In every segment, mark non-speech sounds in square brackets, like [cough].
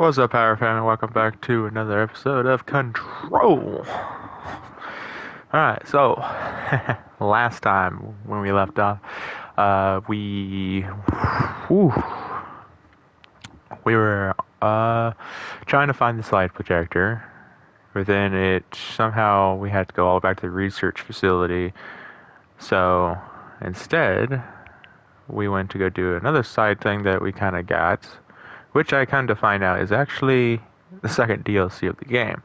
What's up, Power Family? Welcome back to another episode of Control. Alright, so [laughs] last time when we left off, uh, we whew, we were uh, trying to find the slide projector. but then it, somehow we had to go all back to the research facility. So instead, we went to go do another side thing that we kind of got which I come to find out is actually the second DLC of the game,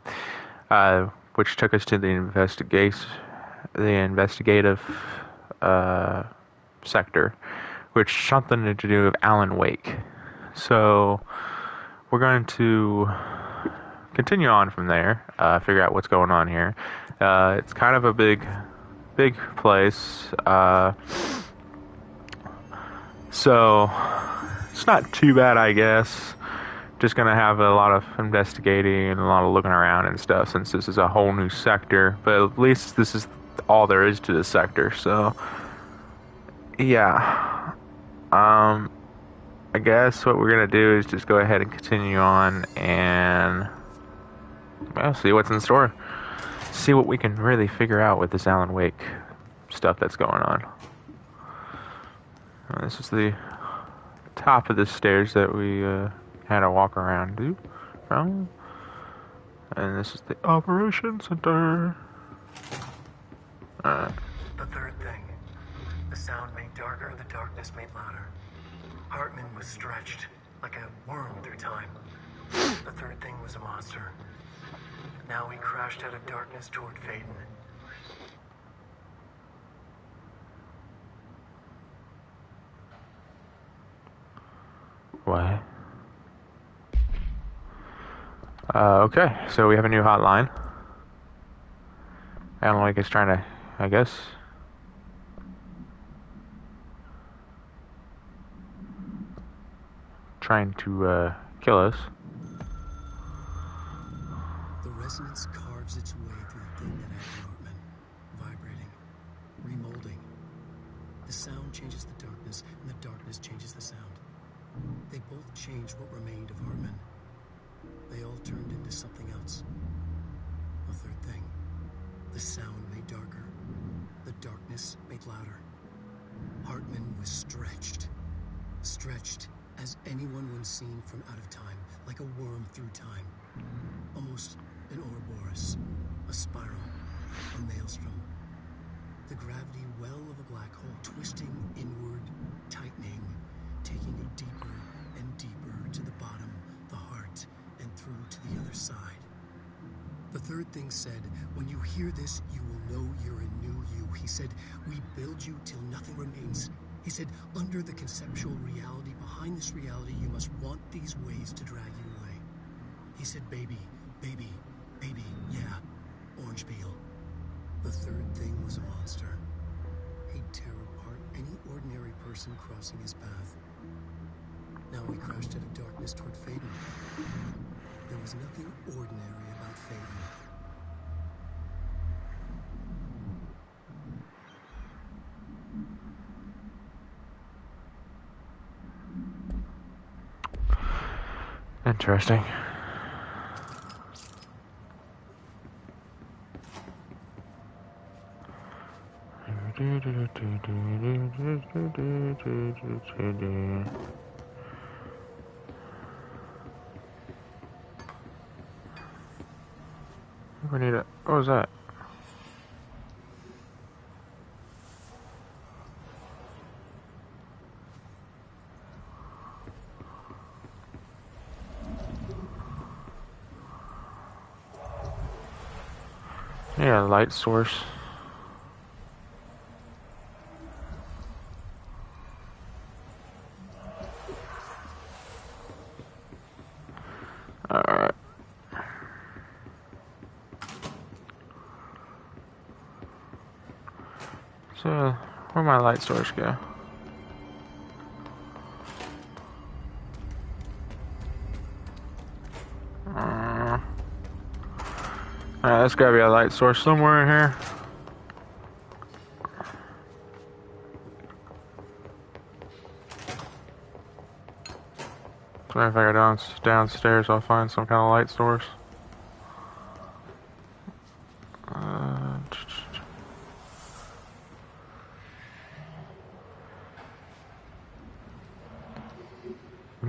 uh, which took us to the investigation, the investigative uh, sector, which something to do with Alan Wake. So we're going to continue on from there, uh, figure out what's going on here. Uh, it's kind of a big, big place. Uh, so it's not too bad, I guess. Just gonna have a lot of investigating and a lot of looking around and stuff since this is a whole new sector. But at least this is all there is to this sector. So, yeah. Um, I guess what we're gonna do is just go ahead and continue on and well, see what's in store. See what we can really figure out with this Alan Wake stuff that's going on. This is the top of the stairs that we uh, had to walk around to. From. And this is the operation center. Uh, the third thing. The sound made darker, the darkness made louder. Hartman was stretched, like a worm through time. The third thing was a monster. Now we crashed out of darkness toward Faden. What? Uh, okay, so we have a new hotline. Alan Wake is trying to, I guess. Trying to, uh, kill us. The resonance carves its way through the thing that had Hartman, vibrating, remolding. The sound changes the darkness, and the darkness changes the sound. They both changed what remained of Hartman. They all turned into something else. A third thing. The sound made darker. The darkness made louder. Hartman was stretched. Stretched as anyone when seen from out of time, like a worm through time. Almost an Ouroboros, a spiral, a maelstrom. The gravity well of a black hole twisting inward, tightening, taking you deeper and deeper to the bottom, the heart, and through to the other side. The third thing said, When you hear this, you will know you're a new you. He said, We build you till nothing remains. He said, Under the conceptual reality behind this reality, you must want these ways to drag you away. He said, Baby, baby, baby, yeah, orange peel. The third thing was a monster. He'd tear apart any ordinary person crossing his path. Now we crashed out of darkness toward Faden. There was nothing ordinary about Faden. Interesting. [laughs] We need a. What was that? Yeah, light source. Alright. So, where'd my light source go? Uh, Alright, there's gotta be a light source somewhere in here. A matter of fact, down, downstairs I'll find some kind of light source. Uh,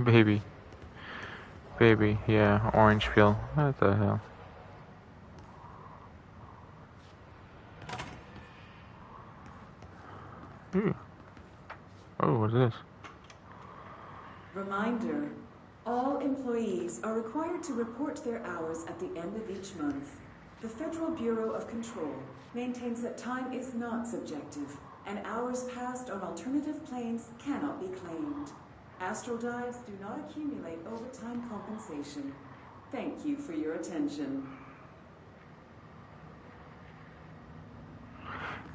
baby. Baby, yeah, orange peel. What the hell? Ooh. Oh, what's this? Reminder, all employees are required to report their hours at the end of each month. The Federal Bureau of Control maintains that time is not subjective, and hours passed on alternative planes cannot be claimed. Astral dives do not accumulate overtime compensation. Thank you for your attention.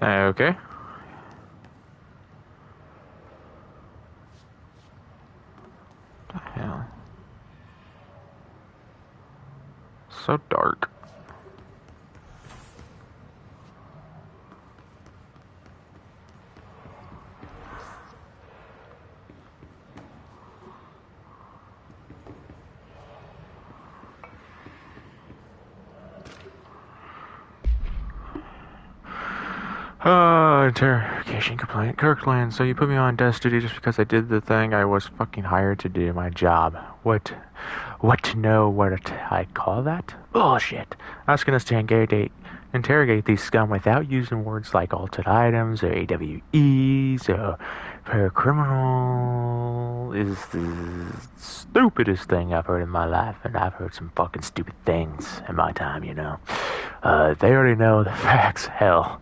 Okay. The hell? So dark. Uh, interrogation complaint. Kirkland, so you put me on desk duty just because I did the thing I was fucking hired to do, my job. What, what to know what I call that? Bullshit. Asking us to interrogate, interrogate these scum without using words like altered items or AWEs or paracriminal is the stupidest thing I've heard in my life, and I've heard some fucking stupid things in my time, you know. Uh, they already know the [laughs] facts. Hell,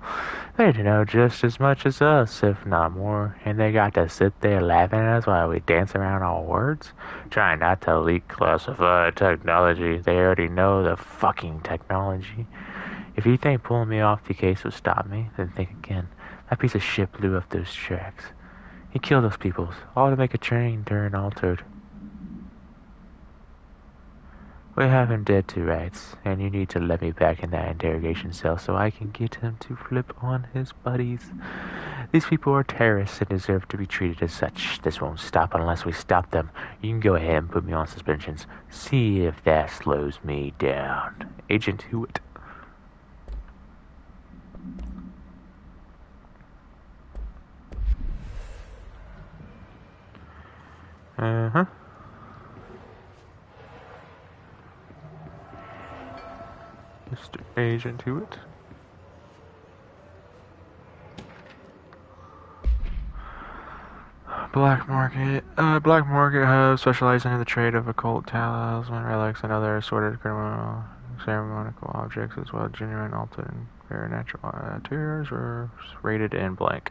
they know just as much as us, if not more, and they got to sit there laughing at us while we dance around our words, trying not to leak classified technology. They already know the fucking technology. If you think pulling me off the case will stop me, then think again. That piece of shit blew up those tracks. He killed those people, all to make a train turn altered. We have him dead to rights, and you need to let me back in that interrogation cell so I can get him to flip on his buddies. These people are terrorists and deserve to be treated as such. This won't stop unless we stop them. You can go ahead and put me on suspensions. See if that slows me down. Agent Hewitt. Uh-huh. Mr. Agent Hewitt. Black market. Uh, black market hub specializing in the trade of occult talisman, relics, and other assorted criminal ceremonial objects, as well as genuine, altered, and supernatural materials, were rated in blank.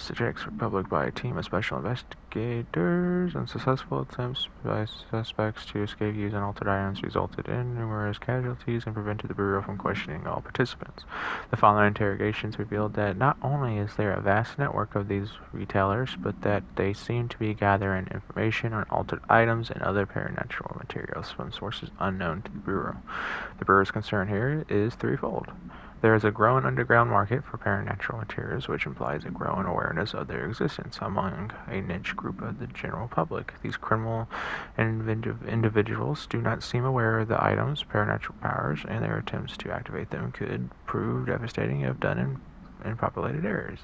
Subjects were public by a team of special investigators. Unsuccessful attempts by suspects to escape using altered items resulted in numerous casualties and prevented the Bureau from questioning all participants. The following interrogations revealed that not only is there a vast network of these retailers, but that they seem to be gathering information on altered items and other paranormal materials from sources unknown to the Bureau. The Bureau's concern here is threefold. There is a growing underground market for supernatural materials, which implies a growing awareness of their existence among a niche group of the general public. These criminal individuals do not seem aware of the items' supernatural powers, and their attempts to activate them could prove devastating if done in, in populated areas.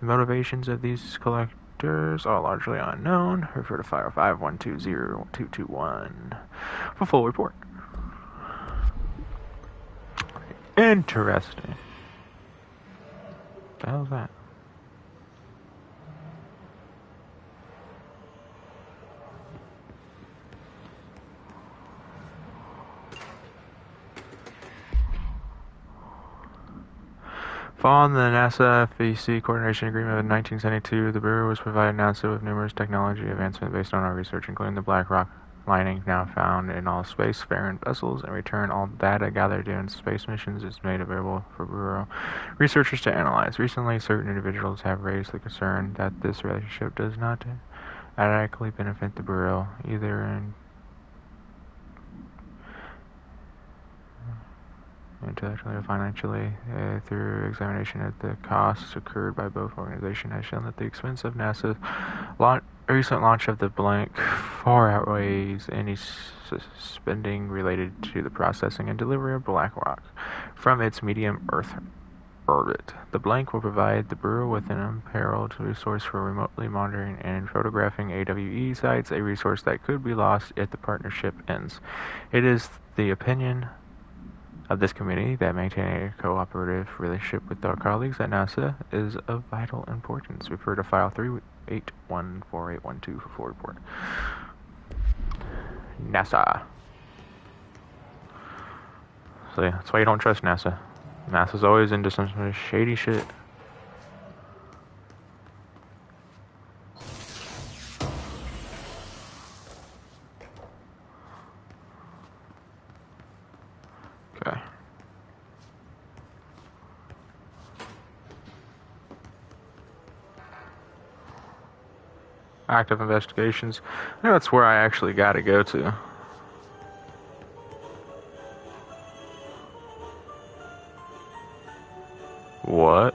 The motivations of these collectors are largely unknown. Refer to file 5120-221 for full report. Interesting. How's that? Following the NASA FBC coordination agreement of 1972, the Bureau was provided NASA with numerous technology advancements based on our research, including the black rock lining now found in all spacefaring vessels. In return, all data gathered during space missions is made available for Bureau researchers to analyze. Recently, certain individuals have raised the concern that this relationship does not adequately benefit the Bureau, either in intellectually or financially uh, through examination of the costs incurred by both organizations has shown that the expense of NASA's launch recent launch of the blank far outweighs any spending related to the processing and delivery of Blackrock from its medium Earth orbit. The blank will provide the Bureau with an unparalleled resource for remotely monitoring and photographing AWE sites, a resource that could be lost if the partnership ends. It is the opinion of this committee that maintaining a cooperative relationship with our colleagues at NASA is of vital importance. Refer to file 3814812 for full report. NASA. So yeah, that's why you don't trust NASA. NASA's always into some sort of shady shit. Active investigations. I know that's where I actually gotta go to. What?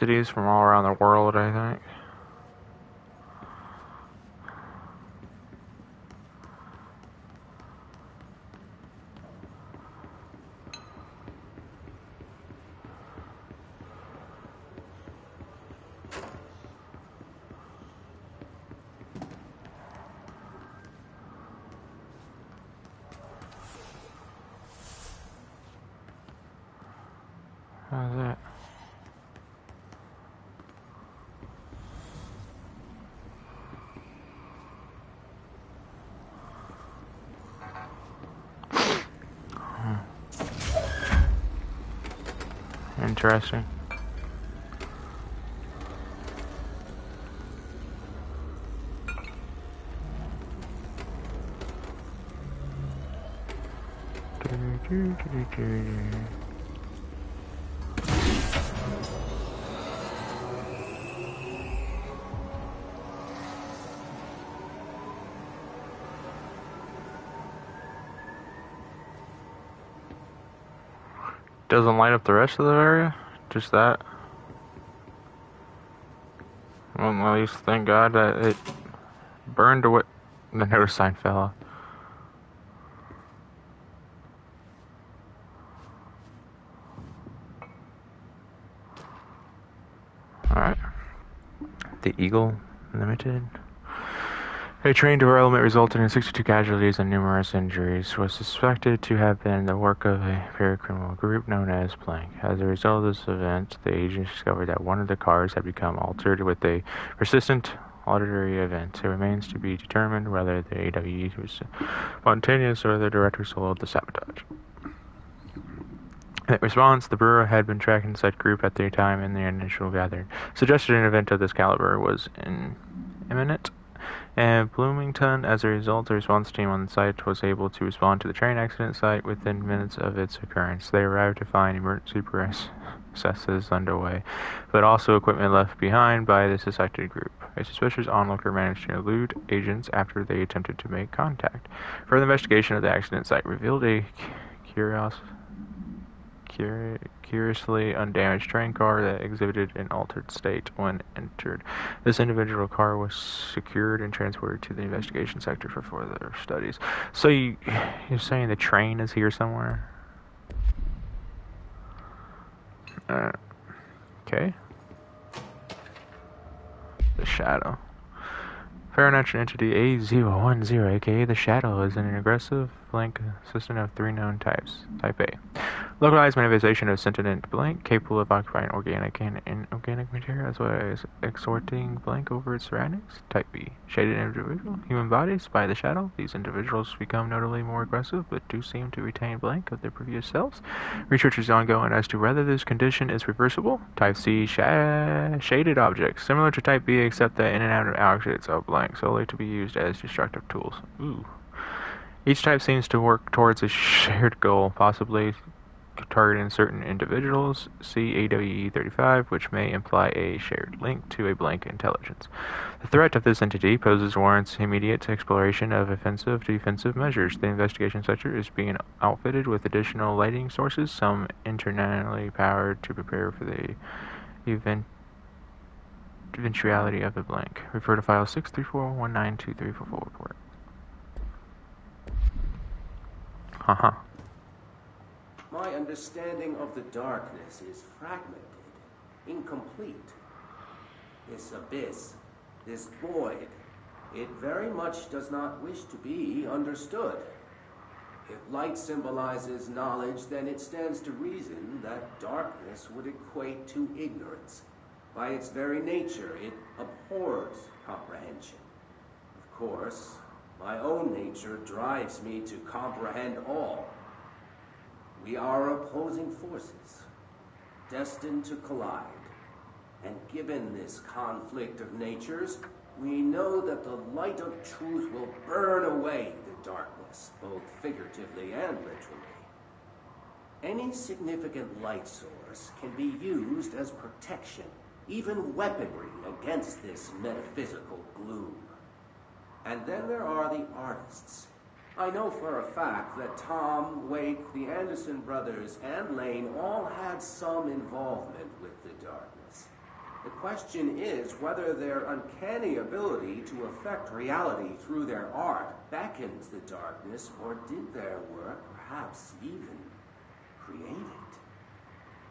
cities from all around the world, I think. How's that? Hmm. Interesting. Doesn't light up the rest of the area? Just that? Well, at least thank God that it burned away. [laughs] The notice sign fell off. Alright. The Eagle Limited. A train derailment resulted in 62 casualties and numerous injuries. Was suspected to have been the work of a paracriminal group known as Plank. As a result of this event, the agents discovered that one of the cars had become altered with a persistent auditory event. It remains to be determined whether the AWE was spontaneous or the direct result of the sabotage. In response, the Bureau had been tracking said group at the time in the initial gathering, suggested an event of this caliber was in, imminent. And Bloomington, as a result, the response team on site was able to respond to the train accident site within minutes of its occurrence. They arrived to find emergency processes underway, but also equipment left behind by the suspected group. A suspicious onlooker managed to elude agents after they attempted to make contact. Further investigation of the accident site revealed a curious curi- curiously undamaged train car that exhibited an altered state when entered. This individual car was secured and transported to the investigation sector for further studies. So you, you're saying the train is here somewhere? Uh, okay. The shadow. Paranatural entity A010, aka the Shadow, is an aggressive blank system of three known types. Type A. Localized manifestation of sentient blank, capable of occupying organic and inorganic material as well as extorting blank over its surroundings. Type B. Shaded individual, human bodies by the shadow. These individuals become notably more aggressive, but do seem to retain blank of their previous selves. Research is ongoing as to whether this condition is reversible. Type C. Sh shaded objects, similar to Type B, except that in and out of objects are blank, solely to be used as destructive tools. Ooh. Each type seems to work towards a shared goal, possibly targeting certain individuals. See AWE 35, which may imply a shared link to a blank intelligence. The threat of this entity poses warrants immediate exploration of offensive defensive measures. The investigation sector is being outfitted with additional lighting sources, some internally powered to prepare for the event eventuality of the blank. Refer to file 634192344 report. Haha. My understanding of the darkness is fragmented, incomplete. This abyss, this void, it very much does not wish to be understood. If light symbolizes knowledge, then it stands to reason that darkness would equate to ignorance. By its very nature, it abhors comprehension. Of course, my own nature drives me to comprehend all. We are opposing forces, destined to collide. And given this conflict of natures, we know that the light of truth will burn away the darkness, both figuratively and literally. Any significant light source can be used as protection, even weaponry against this metaphysical gloom. And then there are the artists. I know for a fact that Tom, Wake, the Anderson brothers, and Lane all had some involvement with the darkness. The question is whether their uncanny ability to affect reality through their art beckons the darkness, or did their work perhaps even create it?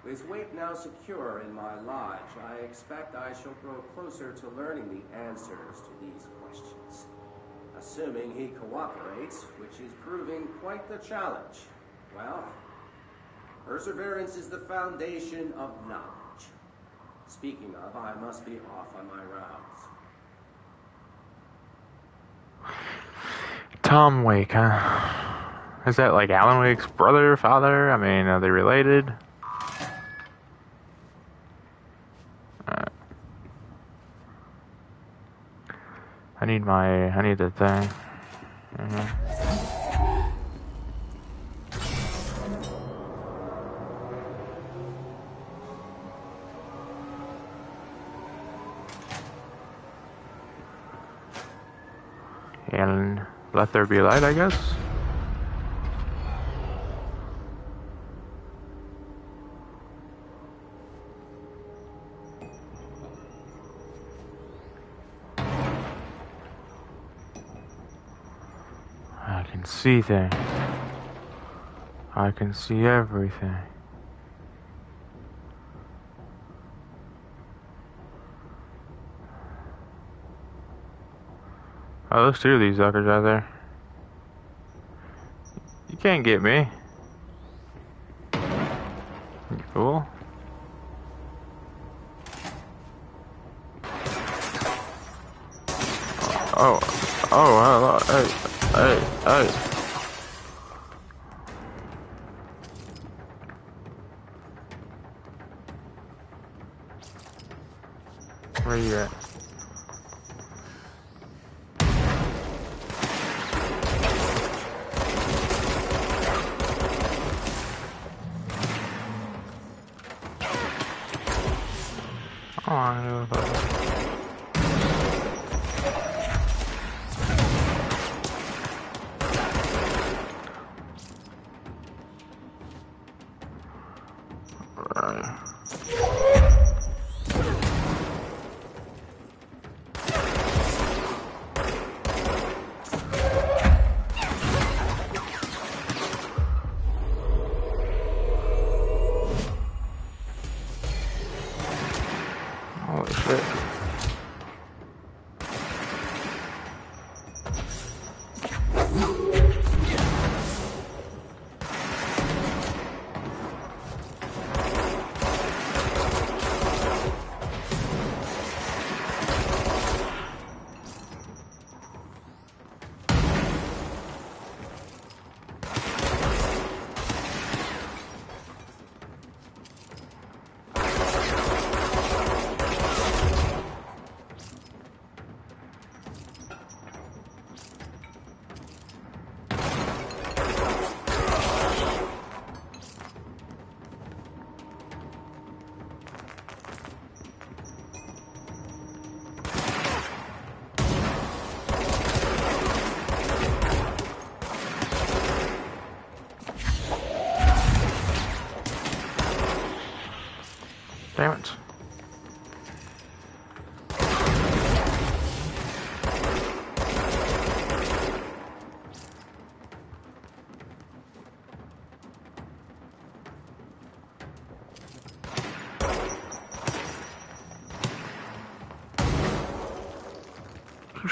With Wake now secure in my lodge, I expect I shall grow closer to learning the answers to these questions assuming he cooperates, which is proving quite the challenge. Well, perseverance is the foundation of knowledge. Speaking of, I must be off on my rounds. Tom Wake, huh? Is that like Alan Wake's brother, father? I mean, are they related? I need my, I need the thing. Mm -hmm. And let there be light, I guess. See things. I can see everything. Oh, there's two of these suckers out there. You can't get me.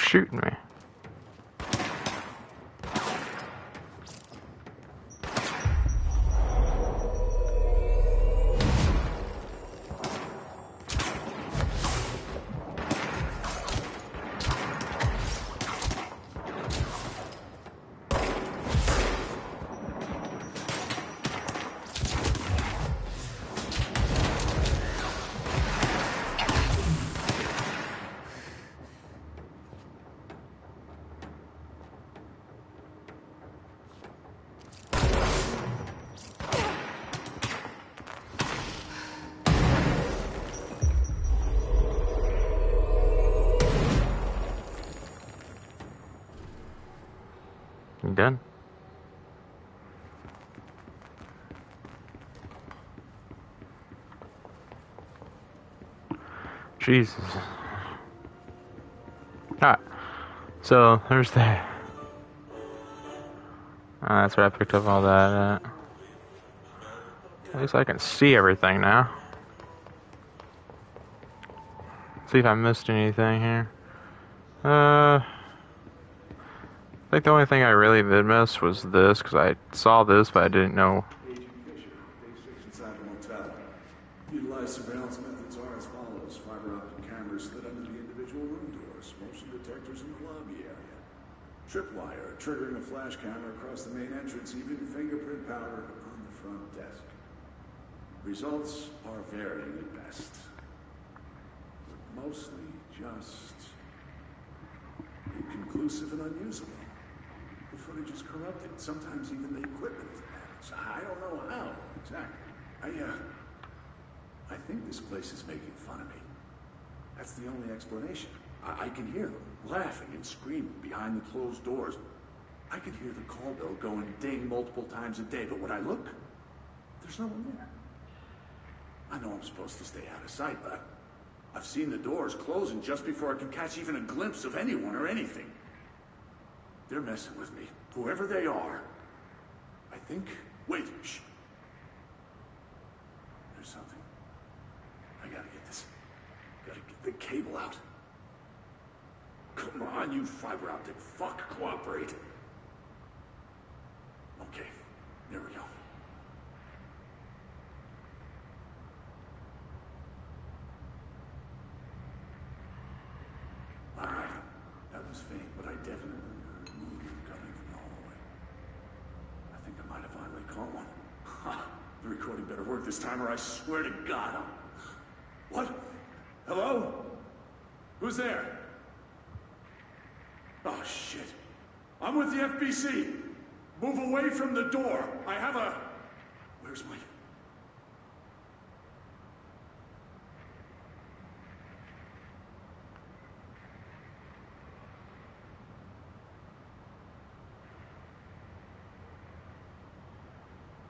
Shooting me? Jesus. Alright. So, there's that. Uh, that's where I picked up all that at. At least I can see everything now. See if I missed anything here. Uh... I think the only thing I really did miss was this, because I saw this, but I didn't know. Agent Fisher, base station inside the motel. Utilized surveillance methods are as follows. Fiber optic cameras slid under the individual room doors, motion detectors in the lobby area. Tripwire, triggering a flash camera across the main entrance, even fingerprint powder on the front desk. Results are varying at best. But mostly just inconclusive and unusable. The footage is corrupted. Sometimes even the equipment is damaged. I don't know how exactly. I, uh, I think this place is making fun of me. That's the only explanation. I, I can hear them laughing and screaming behind the closed doors. I can hear the call bell going ding multiple times a day, but when I look, there's no one there. I know I'm supposed to stay out of sight, but I've seen the doors closing just before I can catch even a glimpse of anyone or anything. They're messing with me, whoever they are. I think. Wait, shh. There's something. I gotta get this. Gotta get the cable out. Come on, you fiber optic fuck, cooperate. Okay, there we go. All right, that was faint, but I definitely heard movement coming from the hallway. I think I might have finally caught one. Ha! The recording better work this time, or I swear to God, I'm... What? Hello? Who's there? Oh, shit. I'm with the FBC. Move away from the door. I have a... Where's my...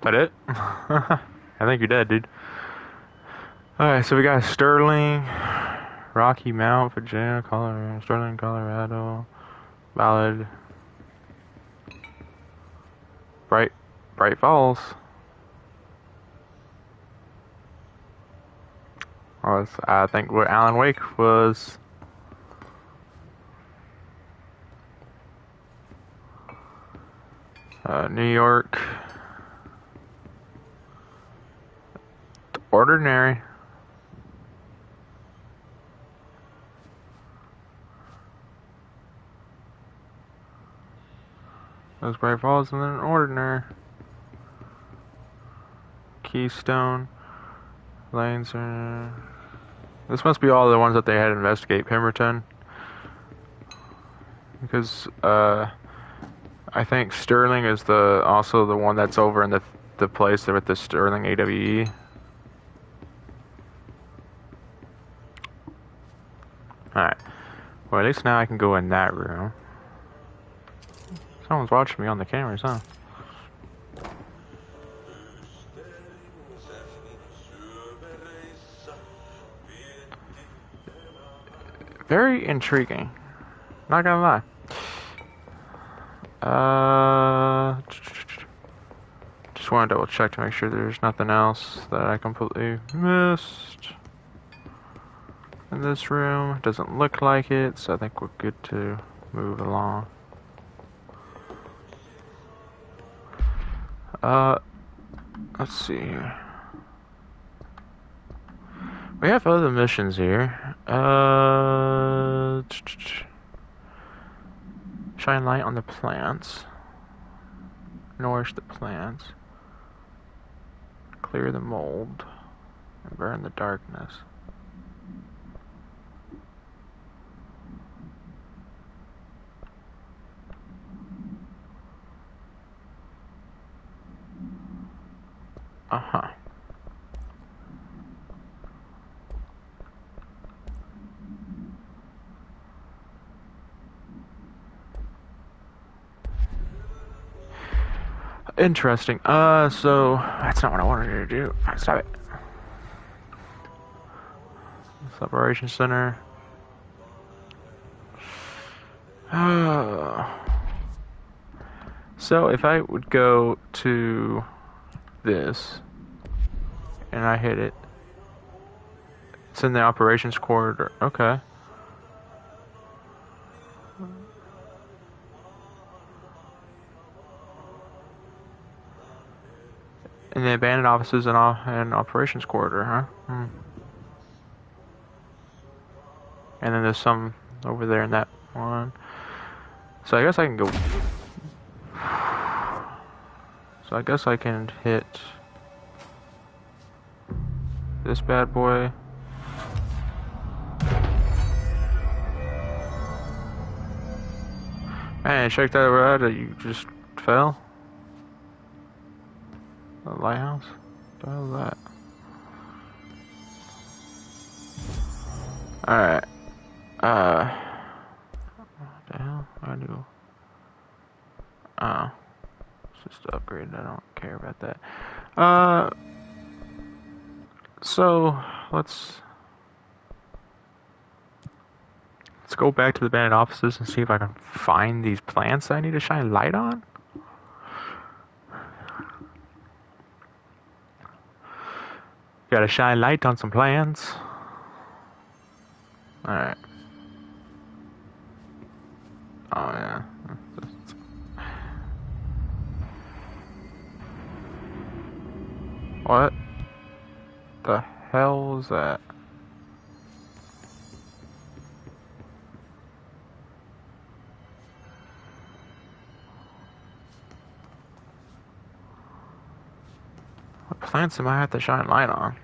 That it? [laughs] I think you're dead, dude. Alright, so we got Sterling, Rocky Mount, Virginia, Colorado, Sterling, Colorado, Ballard, Bright, Bright Falls. Was I think where Alan Wake was. Uh, New York. Ordinary. Those Falls and then Ordinary. Keystone. Lanes are. This must be all the ones that they had investigate. Pemberton. Because, uh. I think Sterling is the also the one that's over in the the place with the Sterling AWE. Alright. Well, at least now I can go in that room. Someone's watching me on the cameras, huh? Very intriguing. Not gonna lie. Uh, just want to double check to make sure there's nothing else that I completely missed. in this room. Doesn't look like it, so I think we're good to move along. Uh, let's see here. We have other missions here. Uh, shine light on the plants. Nourish the plants. Clear the mold. And burn the darkness. Uh-huh. Interesting. Uh, so that's not what I wanted to do. Stop it. Separation center. Uh, [sighs] so if I would go to this and I hit it, it's in the operations corridor. Okay. In the abandoned offices and, and operations corridor, huh? Hmm. And then there's some over there in that one. So I guess I can go. So I guess I can hit this bad boy. Man, check that out. That you just fell. The lighthouse? What is that? Alright. Uh. What the hell? I do. Oh. It's just upgrade. I don't care about that. Uh. So, let's. Let's go back to the abandoned offices and see if I can find these plants I need to shine light on. Gotta shine light on some plants. Alright. What the hell is that? What plants am I have to shine light on?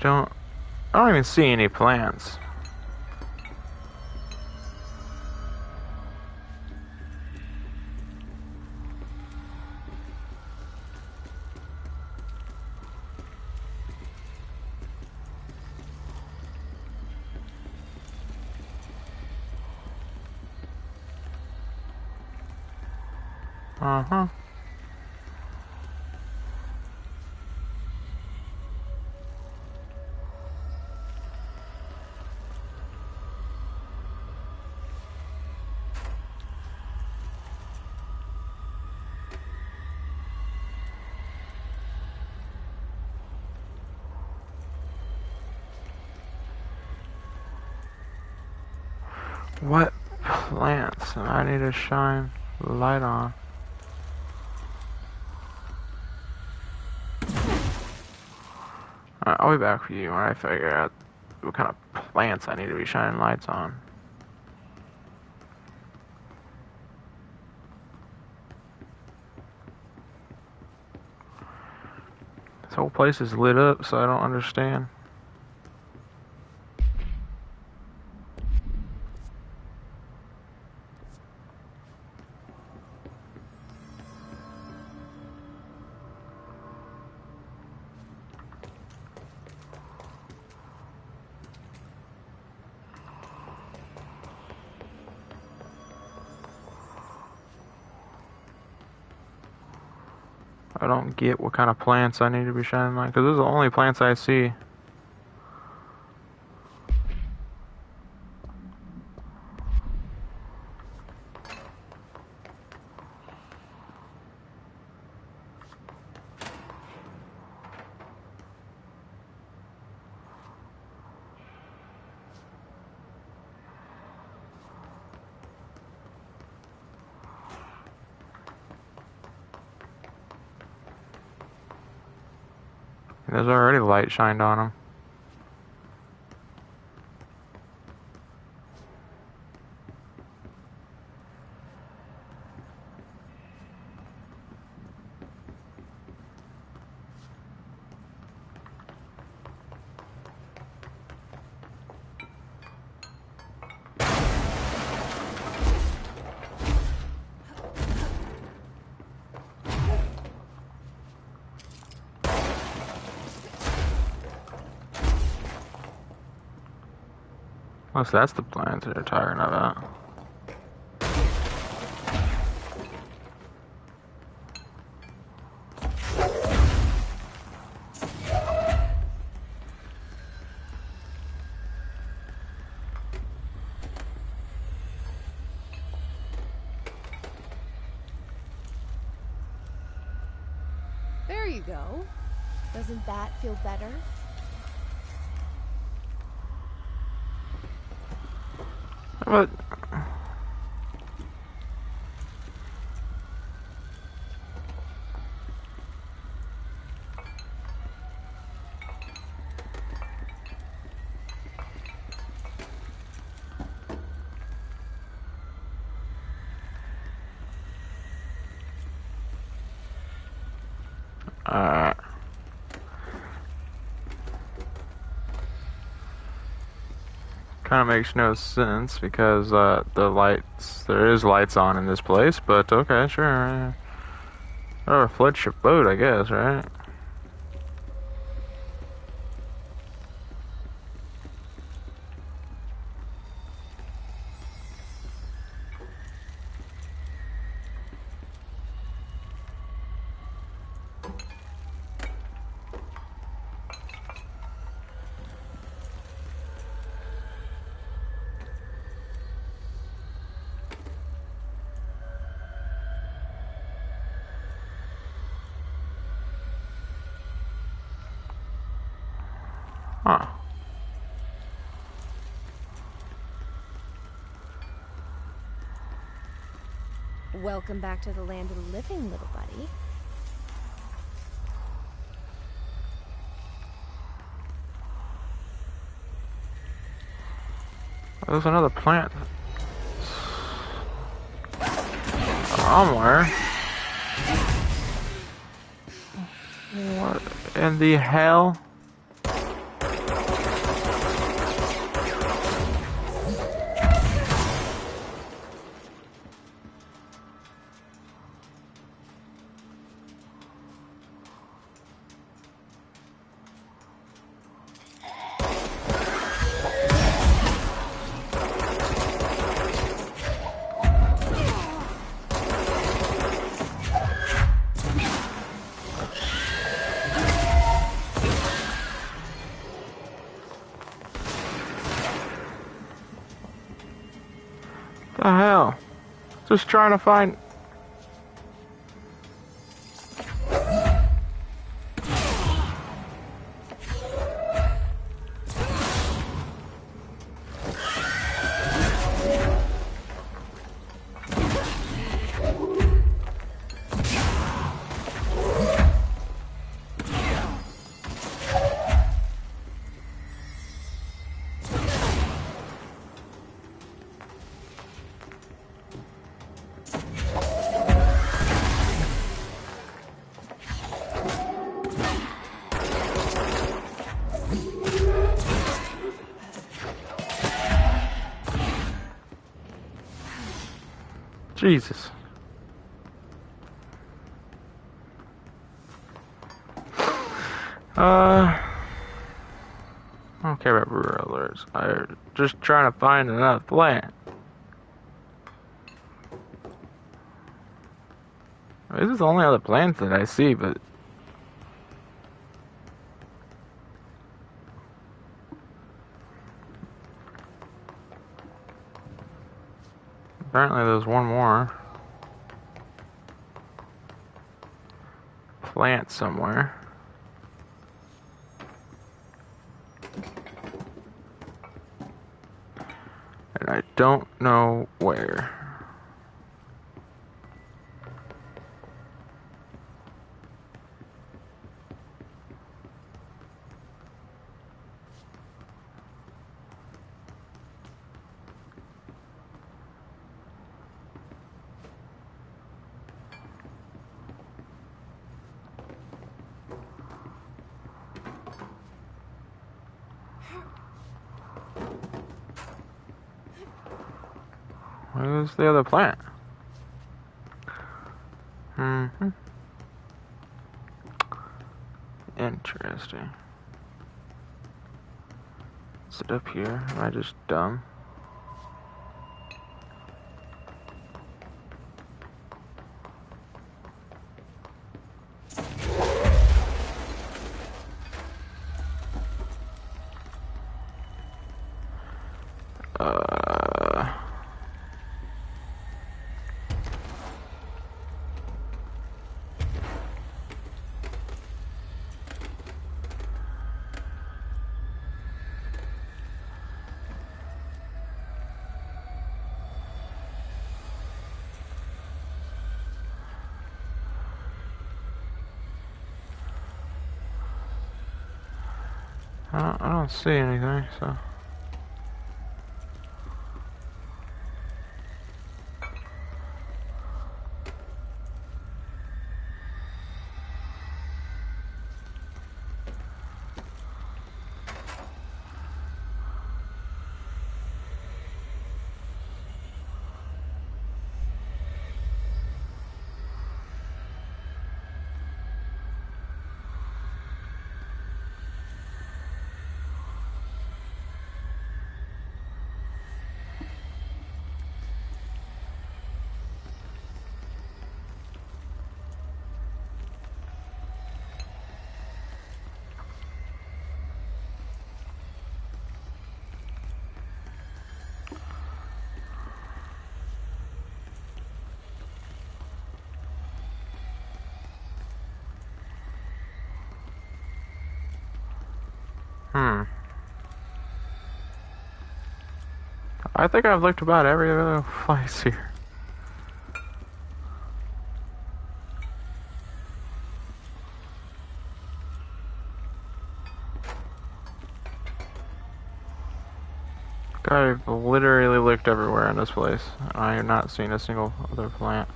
Don't... I don't even see any plants. I need to shine light on? Alright, I'll be back for you when I figure out what kind of plants I need to be shining lights on. This whole place is lit up, so I don't understand. I don't get what kind of plants I need to be shining light, because those are the only plants I see. There's already light shined on them. That's the plans they're talking that. There you go. Doesn't that feel better? But uh kind of makes no sense because uh, the lights there is lights on in this place but okay sure. Or flood your boat i guess right huh Back to the land of the living, little buddy. Oh, there's another plant. Somewhere. What in the hell just trying to find Jesus. Uh, I don't care about rural alerts. I'm just trying to find another plant. This is the only other plants that I see, but apparently there's one more plant somewhere. And I don't know where. Where's the plant? Hmm. Interesting. Is it up here? Am I just dumb? I don't, see anything, so. Hmm. I think I've looked about every other place here. I've literally looked everywhere in this place. I have not seen a single other plant.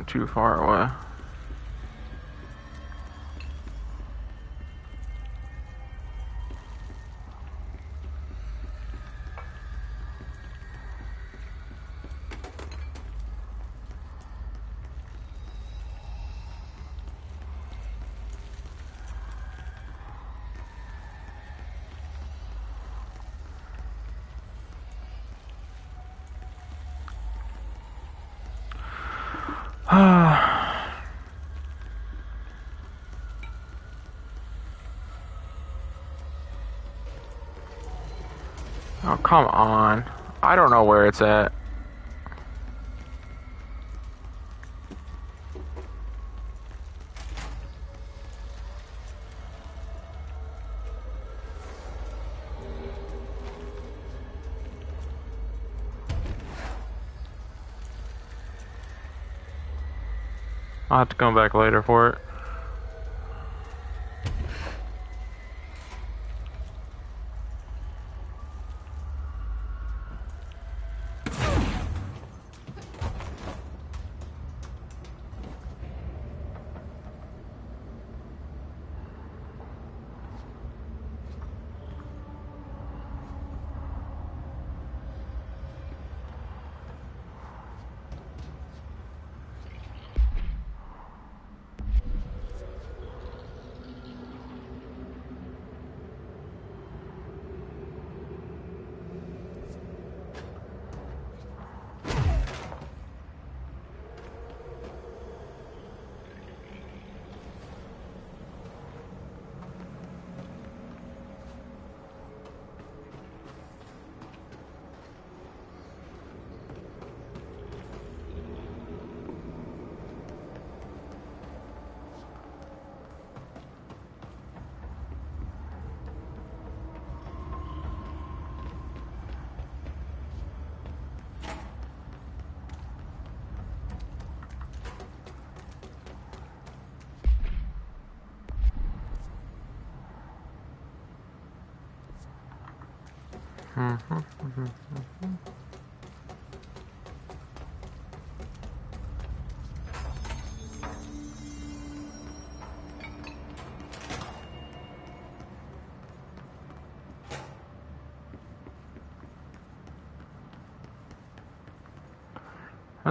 Gone too far away. Ah. Oh, come on. I don't know where it's at. I'll have to come back later for it.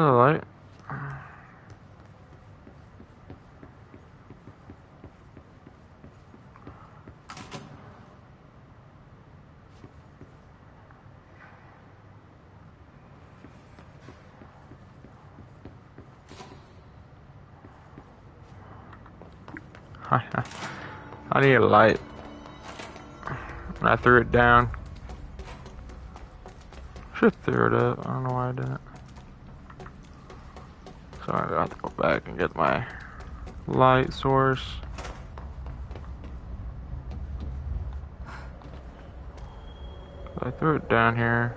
I, [laughs] I need a light. I threw it down. Should have threw it up. I don't know why I didn't. I have to go back and get my light source. I threw it down here.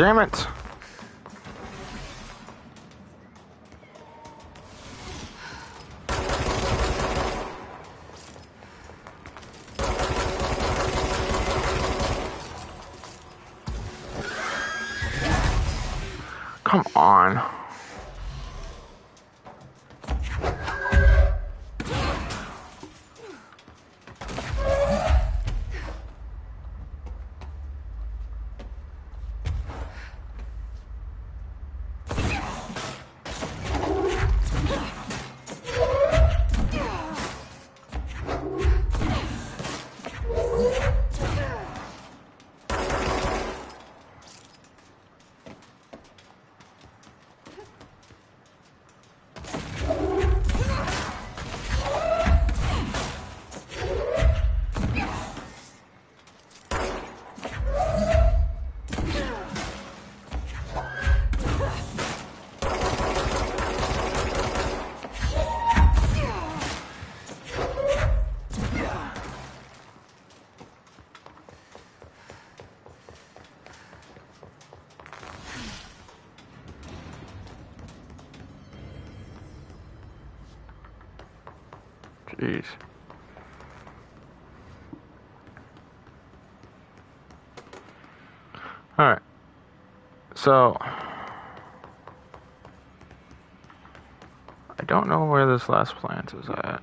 Damn it! Come on. So. I don't know where this last plant is at.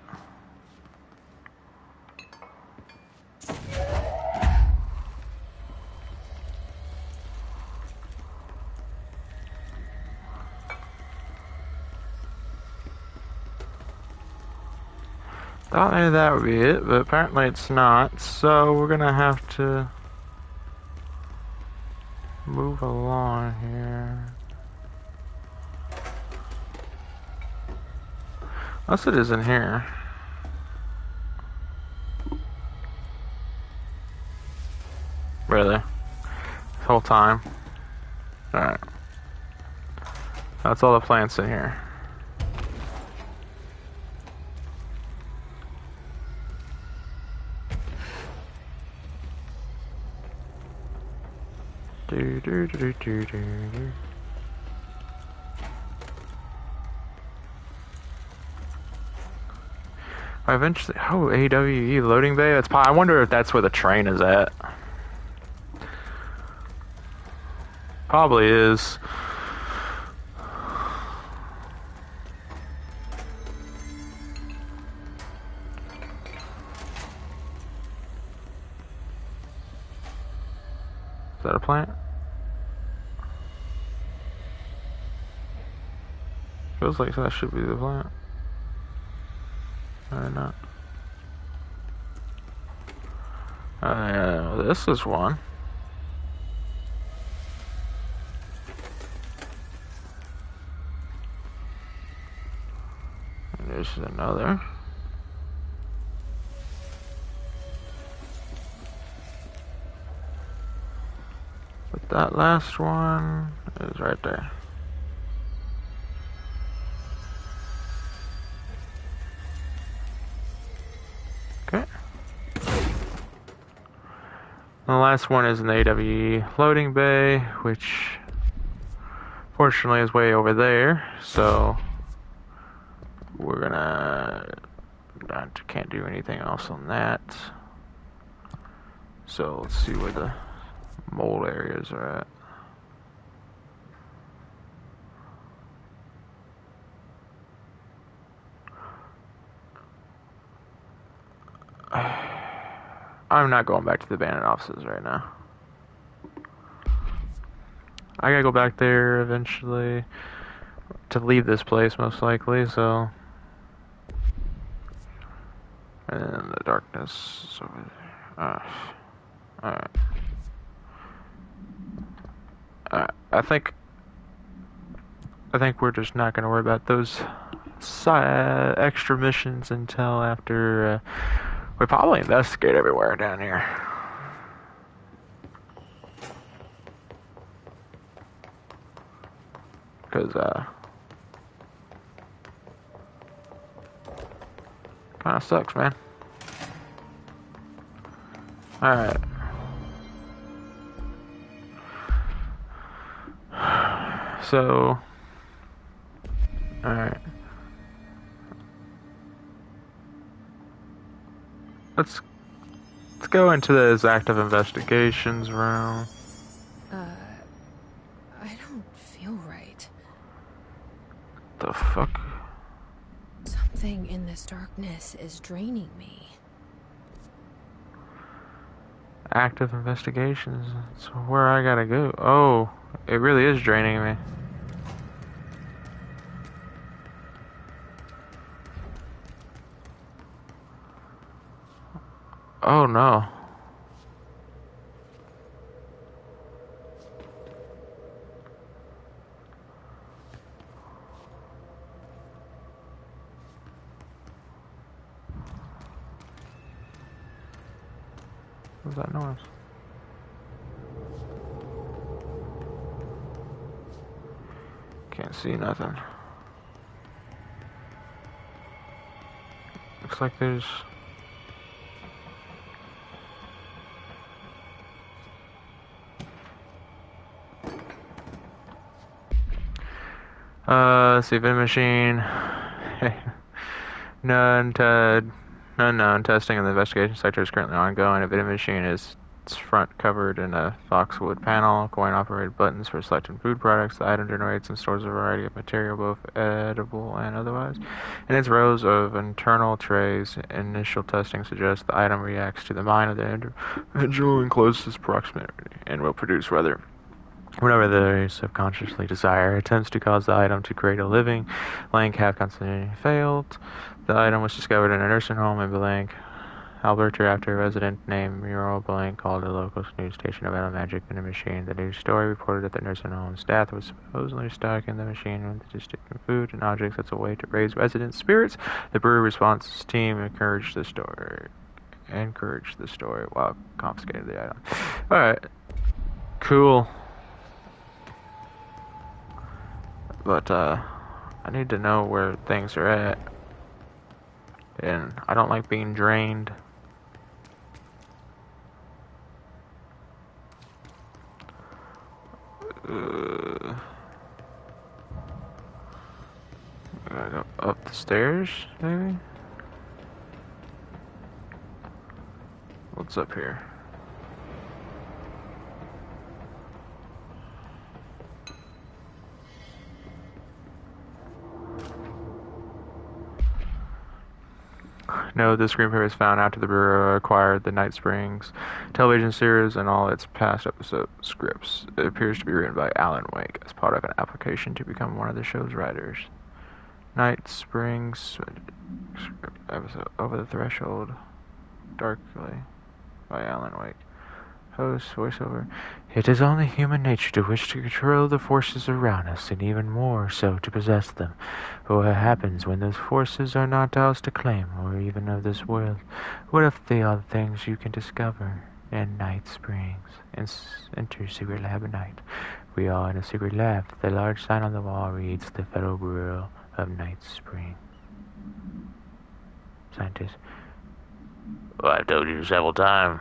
Thought maybe that would be it, but apparently it's not. So we're gonna have to move along here. Unless it is in here. Really? This whole time? Alright. That's all the plants in here. Do, do, do, do, do, do. Eventually, oh, AWE loading bay. That's. I wonder if that's where the train is at. Probably is. Is that a plant? Feels like that should be the plant. Or not. Uh, this is one. And there's another. But that last one is right there. Last one is an AWE loading bay, which fortunately is way over there, so we're gonna can't do anything else on that. So let's see where the mold areas are at. I'm not going back to the abandoned offices right now. I gotta go back there eventually to leave this place, most likely, so. And the darkness over there. Ah. Alright. I think. I think we're just not gonna worry about those extra missions until after. Uh, we probably investigate everywhere down here. Because, uh... Kinda sucks, man. Alright. [sighs] So... Alright. Let's let's go into this active investigations room. Uh, I don't feel right. The fuck? Something in this darkness is draining me. Active investigations. That's where I gotta go. Oh, it really is draining me. Oh no. That noise? Can't see nothing. Looks like there's Uh, let's vending machine. [laughs] None, te- none known. Testing in the investigation sector is currently ongoing. A vending machine is its front covered in a foxwood panel. Coin-operated buttons for selecting food products. The item generates and stores a variety of material, both edible and otherwise. In its rows of internal trays, initial testing suggests the item reacts to the mind of the individual in closest proximity and will produce rather whatever they subconsciously desire. Attempts to cause the item to create a living blank have constantly failed. The item was discovered in a nursing home in blank Alberta after a resident named Muriel Blank called a local news station about a magic in the machine. The news story reported that the nursing home staff was supposedly stuck in the machine with distinctive food and objects as a way to raise residents' spirits. The Bureau response team encouraged the story encouraged the story while confiscating the item. Alright. Cool. But uh I need to know where things are at. And I don't like being drained. Uh, gotta go up the stairs, maybe? What's up here? No, the screenplay was found after the Bureau acquired the Night Springs television series and all its past episode scripts. It appears to be written by Alan Wake as part of an application to become one of the show's writers. Night Springs episode Over the Threshold Darkly by Alan Wake. Voiceover. It is only human nature to wish to control the forces around us, and even more so to possess them. But what happens when those forces are not ours to claim, or even of this world? What if they are the things you can discover in Night Springs? And enter Secret Lab at night. We are in a secret lab. The large sign on the wall reads the Federal Bureau of Night Springs. Scientist. Well, I've told you several times,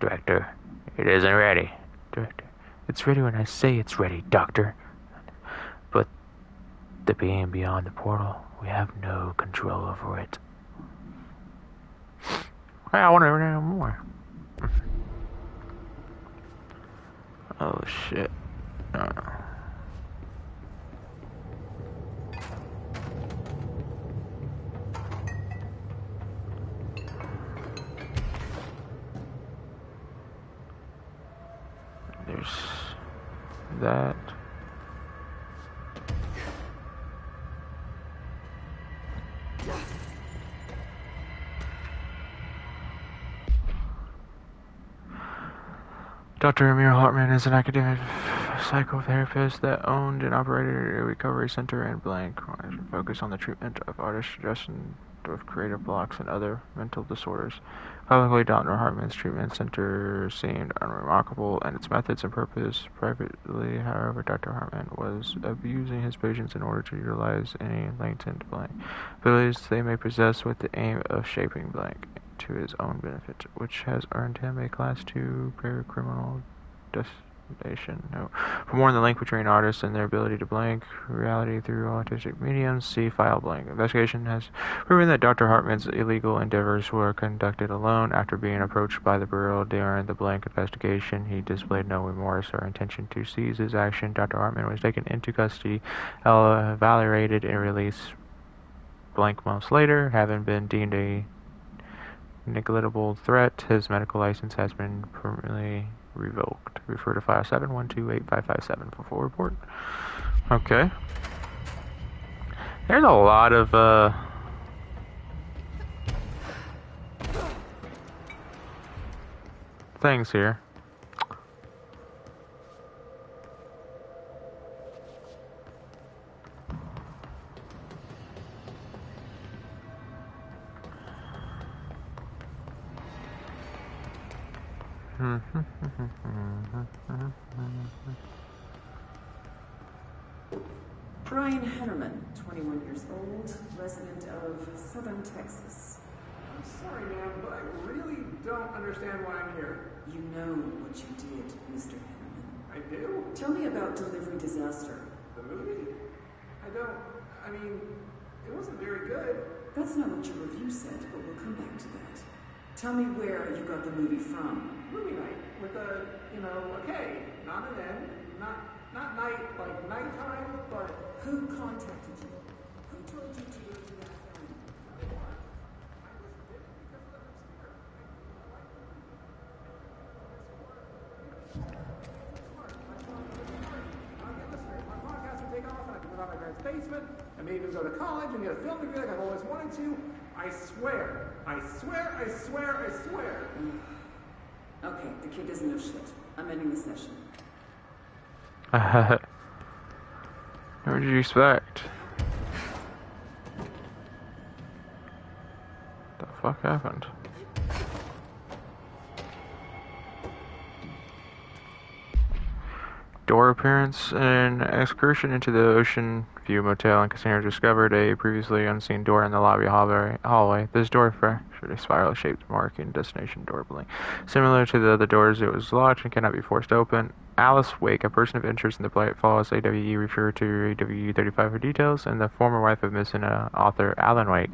Director. It isn't ready. Director. It's ready when I say it's ready, Doctor. But the being beyond the portal, we have no control over it. I want to know more. Oh shit. No, no. There's that. Dr. Emil Hartman is an academic psychotherapist that owned and operated a recovery center in Blank, focused on the treatment of artist suggestion of creative blocks and other mental disorders. Publicly, Dr. Hartman's treatment center seemed unremarkable and its methods and purpose. Privately, however, Dr. Hartman was abusing his patients in order to utilize any latent blank abilities they may possess with the aim of shaping blank to his own benefit, which has earned him a Class II criminal designation. No. For more on the link between artists and their ability to blank reality through artistic mediums, see File Blank. Investigation has proven that Dr. Hartman's illegal endeavors were conducted alone. After being approached by the Bureau during the blank investigation, he displayed no remorse or intention to seize his action. Dr. Hartman was taken into custody, evaluated, and released blank months later, having been deemed a negligible threat. His medical license has been permanently revoked. Refer to file 7128557 for full report. Okay. There's a lot of uh things here. Mm-hmm. Brian Hennerman, 21 years old, resident of Southern Texas. I'm sorry, ma'am, but I really don't understand why I'm here. You know what you did, Mr. Hennerman. I do? Tell me about Delivery Disaster. The movie? I don't. I mean, it wasn't very good. That's not what your review said, but we'll come back to that. Tell me where you got the movie from. Movie night with a, you know, a K, not an N, not not night like nighttime, but Who contacted you? Who told you to go to that film? Basement, and maybe go to college and get a film degree like I've always wanted to. I swear, I swear, I swear, I swear. Okay, the kid doesn't know shit. I'm ending the session. [laughs] what did you expect? The fuck happened? Door appearance An excursion into the Ocean View Motel and Casino discovered a previously unseen door in the lobby hallway. This door fractured a spiral-shaped marking destination door blank. Similar to the other doors, it was locked and cannot be forced open. Alice Wake, a person of interest in the play, follows AWE, referred to AWE-35 for details, and the former wife of missing uh, author Alan Wake,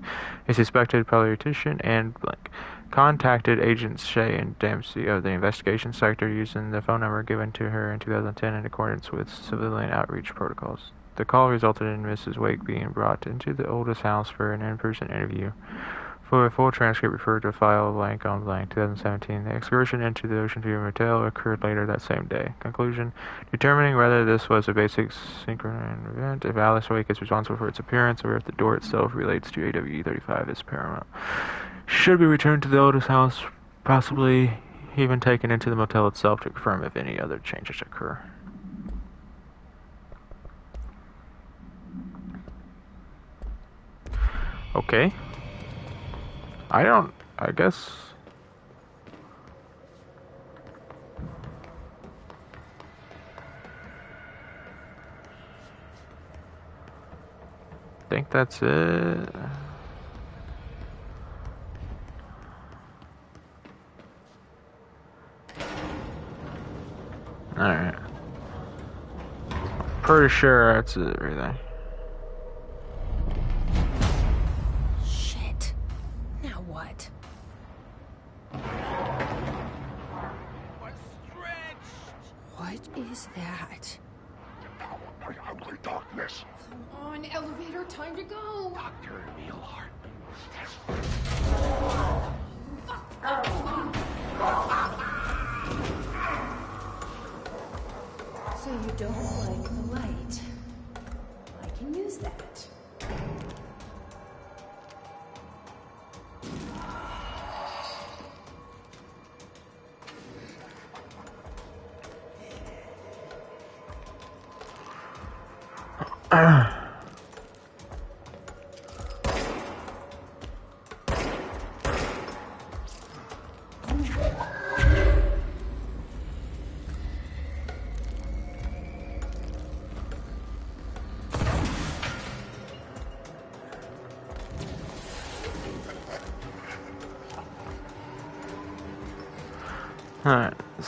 a suspected politician and blank contacted agents Shea and Dempsey of the investigation sector using the phone number given to her in 2010 in accordance with civilian outreach protocols. The call resulted in Mrs. Wake being brought into the oldest house for an in-person interview. For a full transcript, refer to file blank on blank 2017. The excursion into the Ocean View Motel occurred later that same day. Conclusion: Determining whether this was a basic synchronous event, if Alice Wake is responsible for its appearance, or if the door itself relates to AWE 35 is paramount should be returned to the oldest house, possibly even taken into the motel itself to confirm if any other changes occur. Okay. I don't. I guess. think that's it. Alright. Pretty sure that's it right there.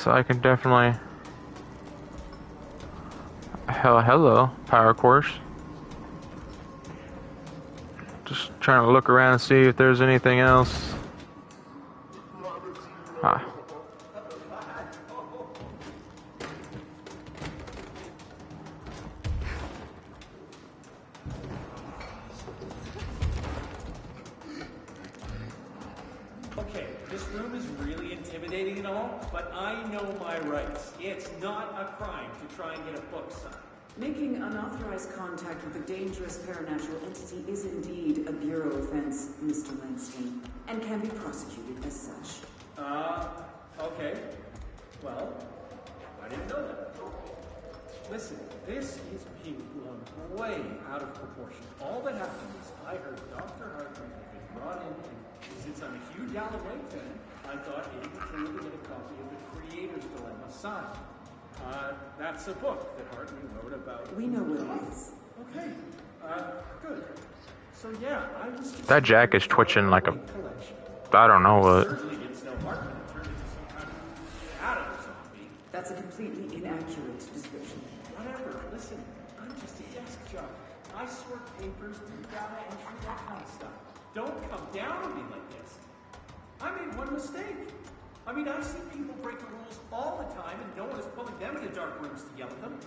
So I can definitely. Hell, hello, power course. Just trying to look around and see if there's anything else. Way out of proportion. All that happened is I heard Dr. Hartman had been brought in, and since I'm a huge Alan Wake fan, I thought it'd be cool to get a copy of The Creator's Dilemma signed. Uh, that's a book that Hartman wrote about. We know what it is. Okay, uh, good. So yeah, I was just That jack is twitching like a. collection. I don't know what. Certainly didn't know Hartman had turned into some kind of shadow zombie. That's a completely inaccurate description. Whatever. Listen, I sort papers, do data entry, that kind of stuff. Don't come down on me like this. I made one mistake. I mean, I see people break the rules all the time, and no one is pulling them into dark rooms to yell at them.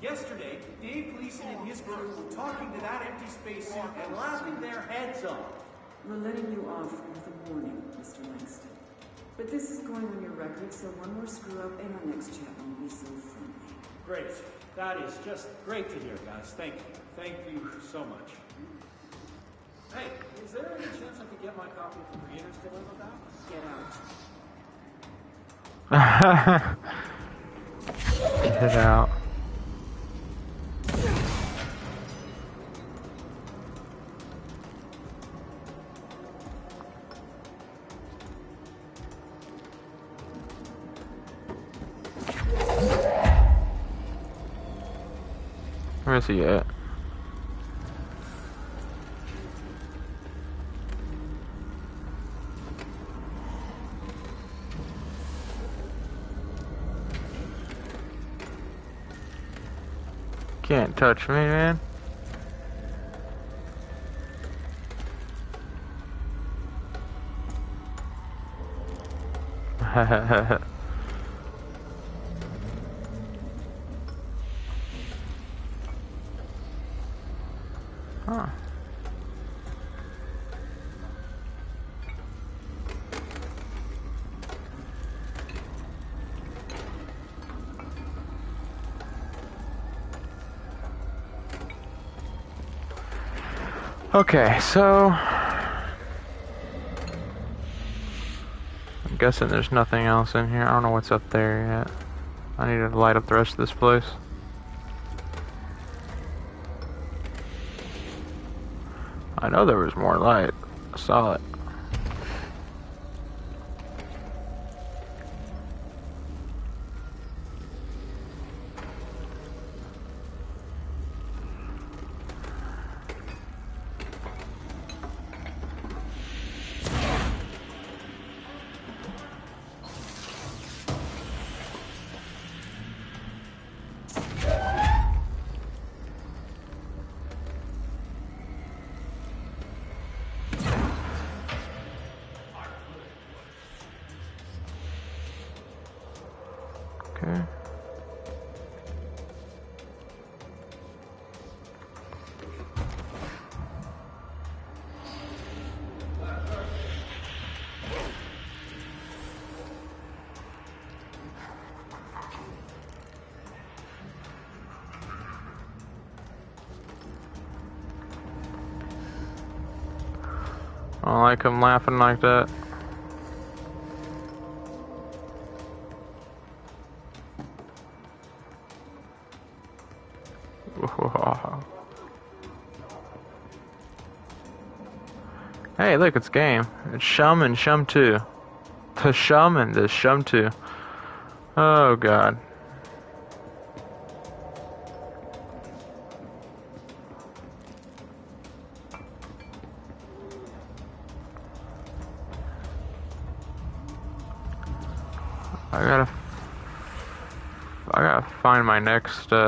Yesterday, Dave Gleason and his crew were talking to that empty spacesuit and laughing their heads off. We're letting you off with a warning, Mr. Langston. But this is going on your record, so one more screw up and our next chat won't be so friendly. Great. That is just great to hear, guys. Thank you. Thank you so much. Hey, is there any chance I could get my copy of the Creator's Dilemma back? Get out. [laughs] Get out. Where is he at? Can't touch me, man. huh. [laughs] Okay, so I'm guessing there's nothing else in here. I don't know what's up there yet. I need to light up the rest of this place. I know there was more light. I saw it. Him laughing like that. [laughs] Hey, look, it's game. It's Shum and Shum 2. The Shum and the Shum 2. Oh, God. Next, uh...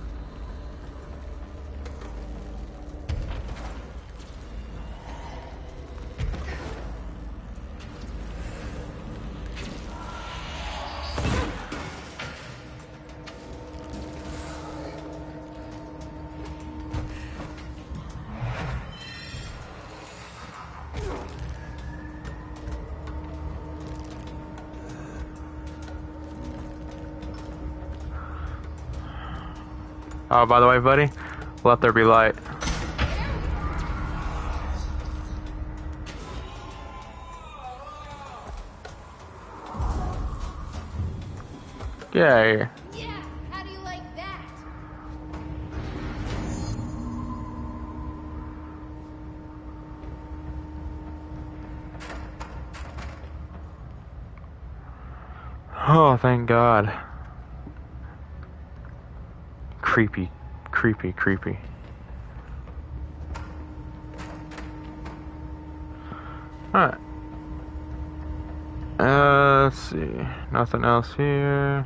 Oh, by the way, buddy, let there be light. Get out of here. Yeah, how do you like that? Oh, thank God. Creepy, creepy, creepy. Alright. Uh, let's see. Nothing else here.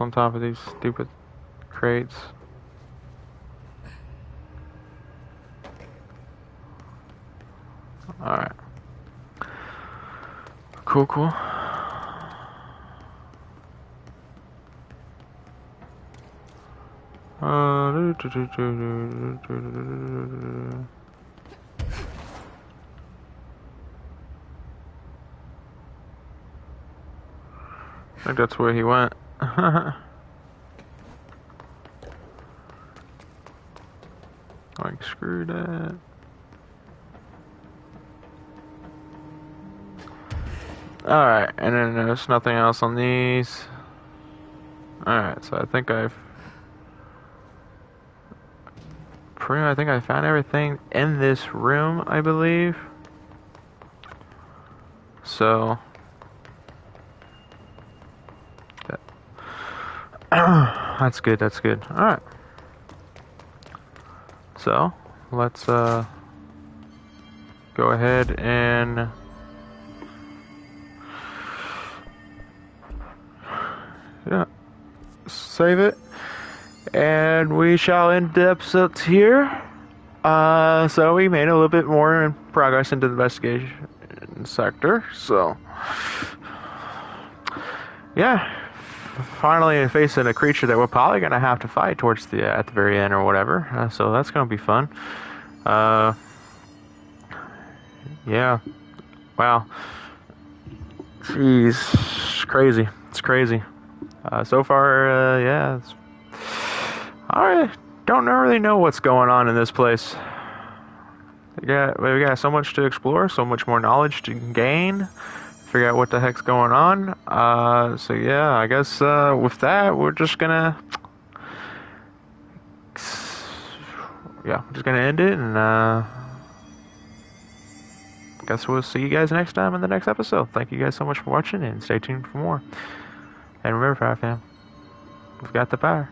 on top of these stupid crates. Alright. Cool, cool. I think that's where he went. [laughs] like, screw that. Alright, and then there's nothing else on these. Alright, so I think I've pretty I think I found everything in this room, I believe. So that, that's good, that's good. Alright. So let's uh go ahead and yeah save it and we shall end the episode here uh so we made a little bit more progress into the investigation sector so yeah finally facing a creature that we're probably gonna have to fight towards the at the very end or whatever. Uh, so that's gonna be fun. Uh yeah. Wow. Jeez. It's crazy. It's crazy. Uh, so far, uh, yeah, I don't really know what's going on in this place. We got we got so much to explore, so much more knowledge to gain, figure out what the heck's going on. Uh, so yeah, I guess uh, with that, we're just gonna, yeah, we're just gonna end it, and uh, guess we'll see you guys next time in the next episode. Thank you guys so much for watching, and stay tuned for more. And remember, Fam, we've got the power.